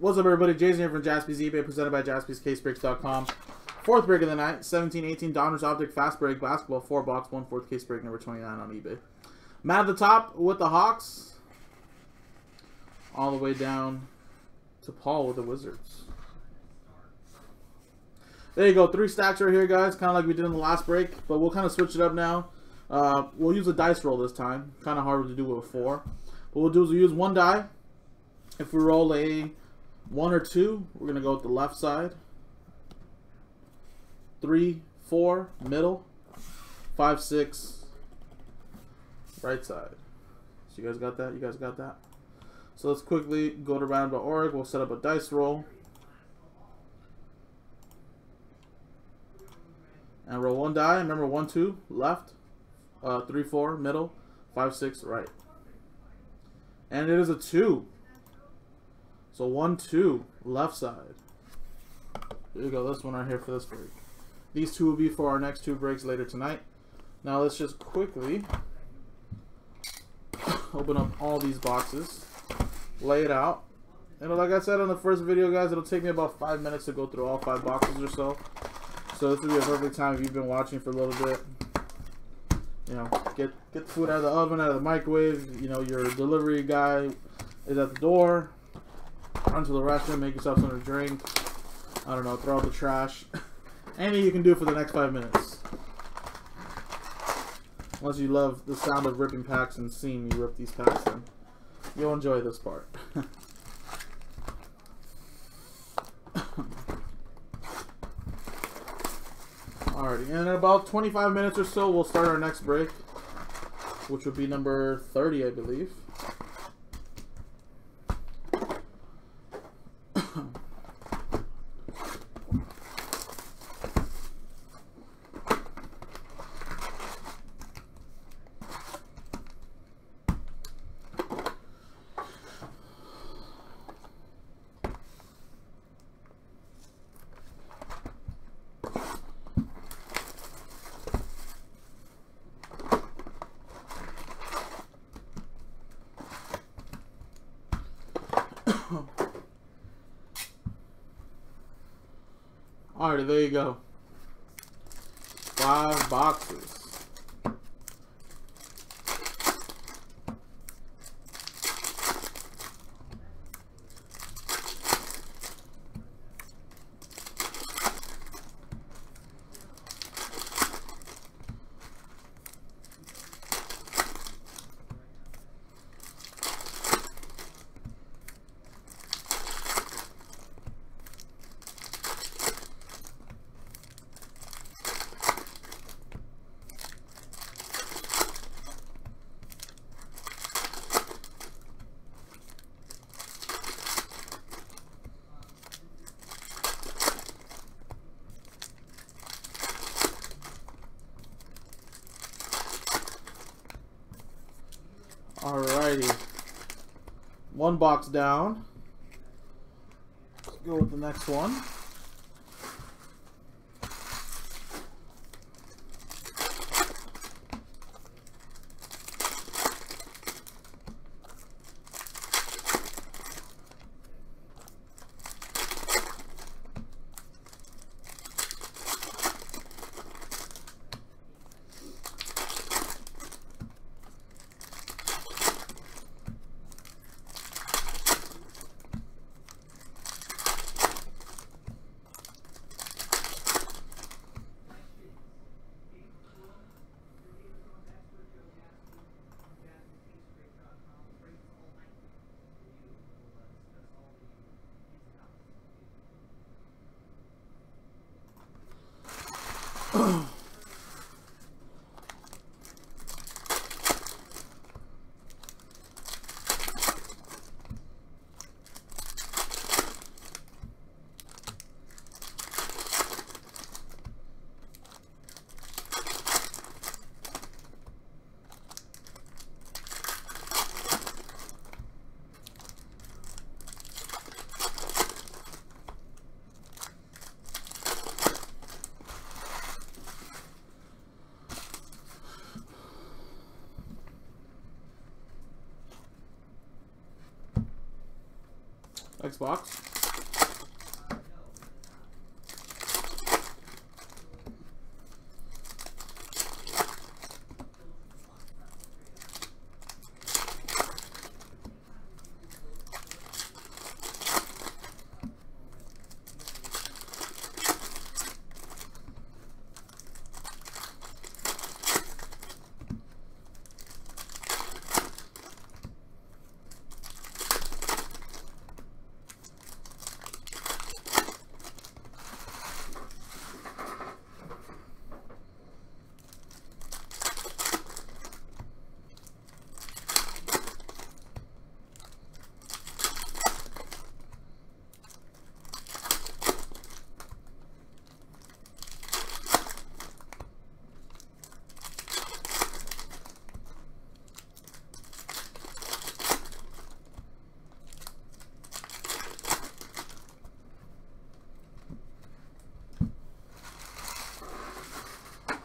What's up, everybody? Jason here from Jaspy's eBay, presented by JaspysCaseBreaks.com. Fourth break of the night, 17-18 Donruss Optic Fast Break Basketball, four box, one fourth case break, number 29 on eBay. Matt at the top with the Hawks, all the way down to Paul with the Wizards. There you go, three stacks right here, guys, kind of like we did in the last break, but we'll kind of switch it up now. Uh, we'll use a dice roll this time, kind of harder to do with a four. What we'll do is we'll use one die. If we roll a one or two, we're going to go with the left side. Three, four, middle. Five, six, right side. So you guys got that? You guys got that? So let's quickly go to random.org. We'll set up a dice roll. And roll one die. Remember, one, two, left. Uh, three, four, middle. Five, six, right. And it is a two. So one, two, left side. There you go. This one right here for this break. These two will be for our next two breaks later tonight. Now let's just quickly open up all these boxes, lay it out. And like I said on the first video, guys, it'll take me about five minutes to go through all five boxes or so. So this will be a perfect time if you've been watching for a little bit. You know, get get the food out of the oven, out of the microwave. You know, your delivery guy is at the door run to the restroom, make yourself something to drink. I don't know, throw out the trash. Anything you can do for the next five minutes. Unless you love the sound of ripping packs and seeing me rip these packs, then you'll enjoy this part. Alrighty, and in about 25 minutes or so, we'll start our next break, which would be number 30, I believe. Alrighty, there you go. Five boxes. Alrighty. One box down. Let's go with the next one. Oh. Next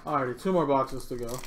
Alrighty, two more boxes to go.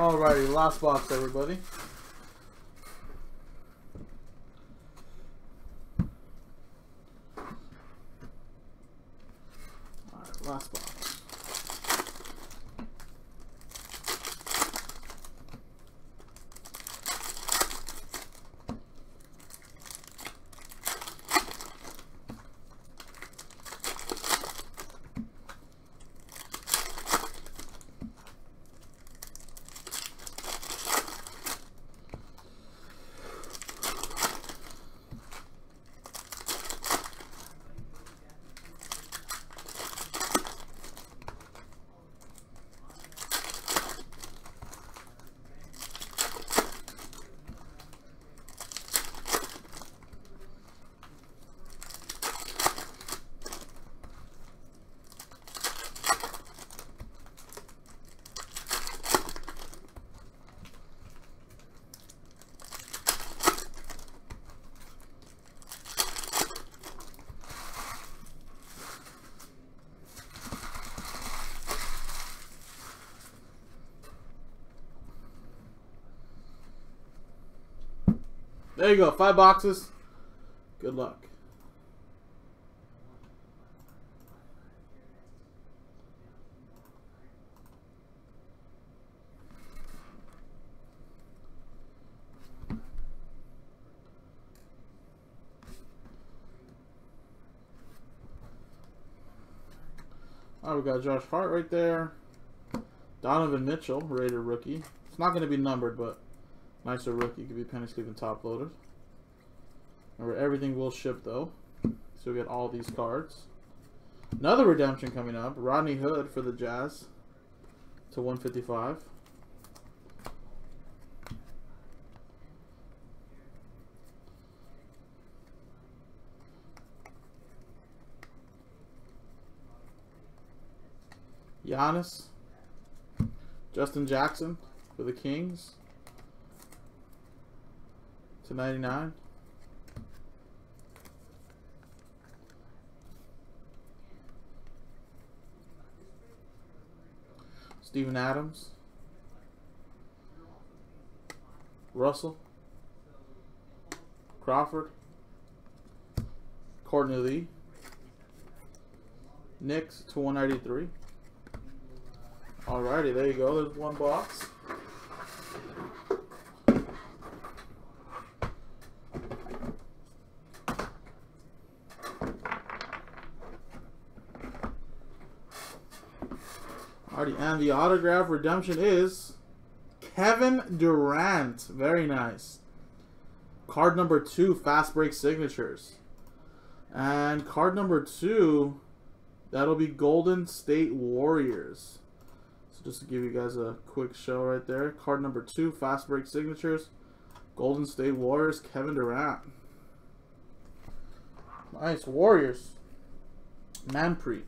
Alrighty, last box, everybody. Alright, last box. There you go. Five boxes. Good luck. All right, we got Josh Hart right there. Donovan Mitchell, Rated rookie. It's not going to be numbered, but Nicer rookie. Could be penny sleeve top loaded. Remember, everything will ship though. So we get all these cards. Another redemption coming up. Rodney Hood for the Jazz to 155. Giannis. Justin Jackson for the Kings to 99. Steven Adams. Russell. Crawford. Courtney Lee. Knicks to 193. Alrighty, there you go. There's one box. Alrighty, and the autograph redemption is Kevin Durant. Very nice. Card number two, fast break signatures. And card number two, that'll be Golden State Warriors. So just to give you guys a quick show right there. Card number two, fast break signatures. Golden State Warriors, Kevin Durant. Nice. Warriors. Manpreet.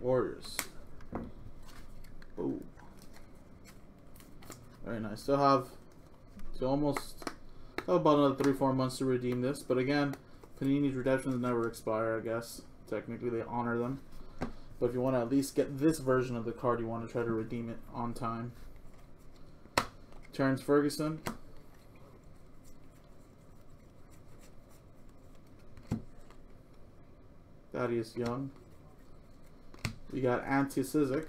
Warriors. Ooh. Very nice. Still have to almost have about another three, four months to redeem this. But again, Panini's redemptions never expire, I guess. Technically, they honor them. But if you want to at least get this version of the card, you want to try to redeem it on time. Terrance Ferguson. Thaddeus Young. We got Ante Cizic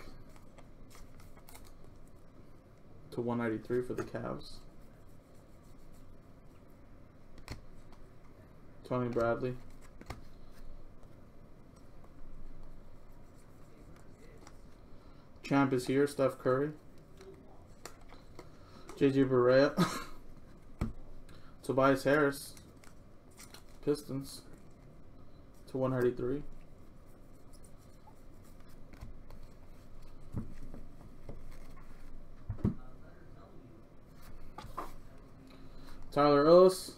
to 193 for the Cavs. Tony Bradley. Champ is here, Steph Curry. JJ Barea. Tobias Harris. Pistons to 193. Tyler Ennis.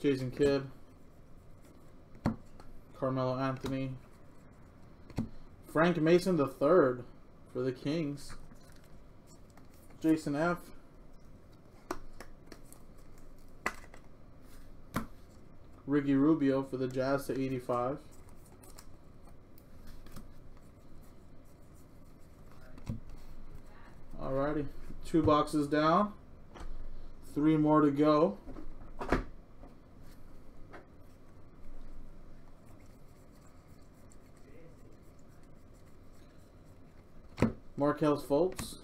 Jason Kidd. Carmelo Anthony. Frank Mason the third for the Kings. Jason F. Ricky Rubio for the Jazz to 85. Alrighty, two boxes down, three more to go. Markelle Fultz.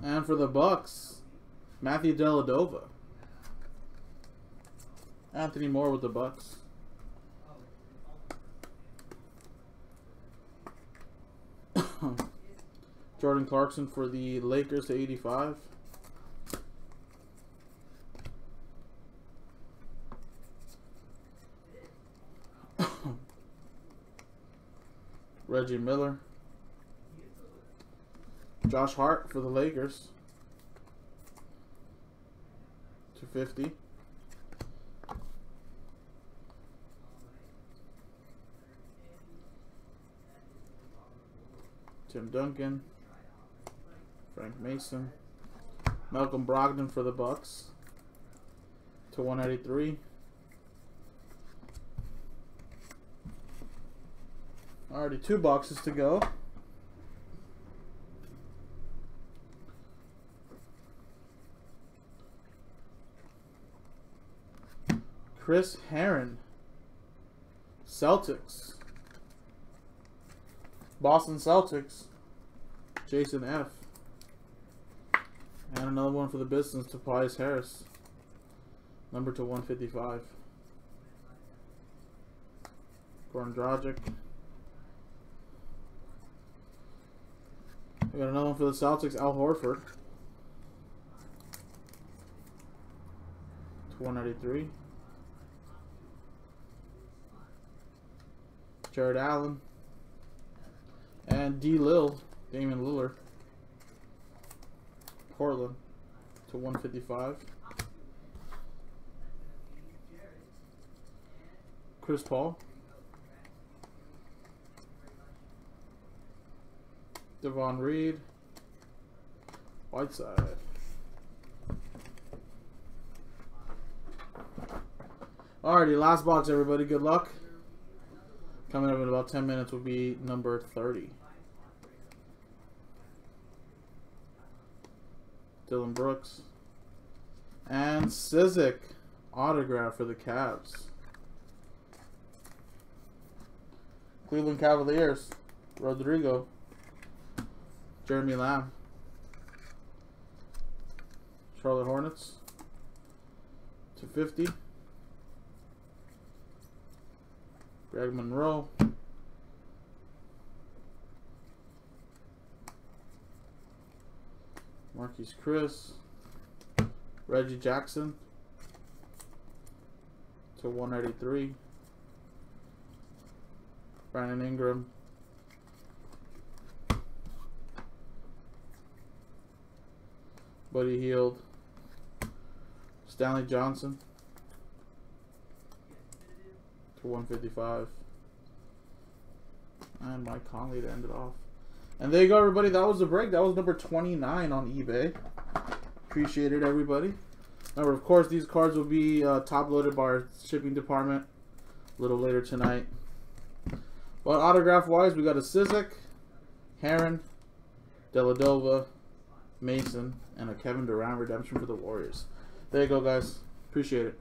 And for the Bucks, Matthew Dellavedova. Anthony Moore with the Bucks. Jordan Clarkson for the Lakers to 85. Reggie Miller. Josh Hart for the Lakers. 250. Tim Duncan. Frank Mason. Malcolm Brogdon for the Bucks. To 183. Already two boxes to go. Chris Herren. Celtics. Boston Celtics. Jason F. And another one for the Pistons, Tobias Harris. Number to 155. Goran Dragic. We got another one for the Celtics, Al Horford. To 193. Jarrett Allen. And D. Lil, Damian Lillard. Portland to 155. Chris Paul. Davon Reed. Whiteside. Alrighty, last box, everybody. Good luck. Coming up in about 10 minutes will be number 30. Dillon Brooks. And Cizic autograph for the Cavs. Cleveland Cavaliers. Rodrigo. Jeremy Lamb. Charlotte Hornets. To 50. Greg Monroe. Marquese Chriss. Reggie Jackson. To 183, Brandon Ingram. Buddy Hield. Stanley Johnson. To 155. And Mike Conley to end it off. And there you go, everybody. That was the break. That was number 29 on eBay. Appreciate it, everybody. Remember, of course, these cards will be uh, top loaded by our shipping department a little later tonight. But autograph wise, we got a Cizic, Herren, Deladova, Mason, and a Kevin Durant redemption for the Warriors. There you go, guys. Appreciate it.